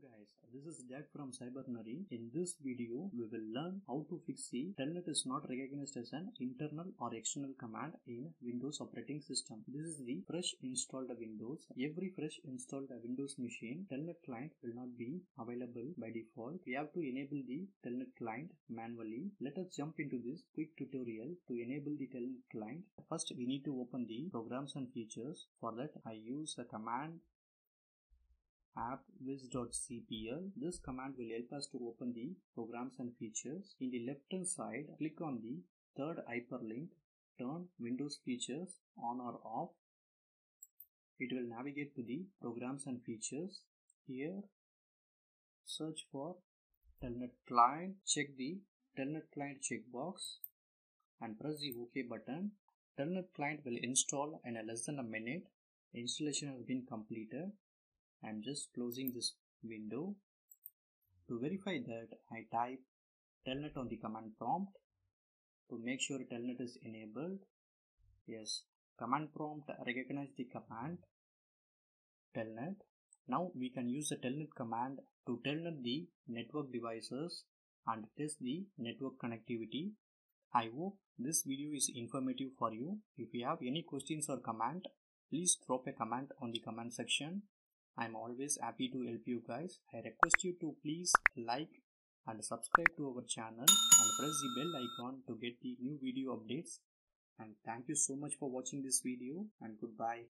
guys, this is Jack from CyberNari. In this video, we will learn how to fix the telnet is not recognized as an internal or external command in Windows operating system. This is the fresh installed Windows. Every fresh installed Windows machine, telnet client will not be available by default. We have to enable the telnet client manually. Let us jump into this quick tutorial to enable the telnet client. First, we need to open the programs and features. For that, I use the command appwiz.cpl. This command will help us to open the programs and features. In the left hand side, click on the third hyperlink, turn Windows features on or off. It will navigate to the programs and features. Here, search for Telnet client, check the Telnet client checkbox and press the OK button. Telnet client will install in less than a minute. Installation has been completed. I'm just closing this window. To verify that, I type telnet on the command prompt to make sure telnet is enabled. Yes, command prompt recognize the command telnet. Now we can use the telnet command to telnet the network devices and test the network connectivity. I hope this video is informative for you. If you have any questions or comment, please drop a comment on the comment section. I'm always happy to help you guys. I request you to please like and subscribe to our channel and press the bell icon to get the new video updates. And thank you so much for watching this video and goodbye.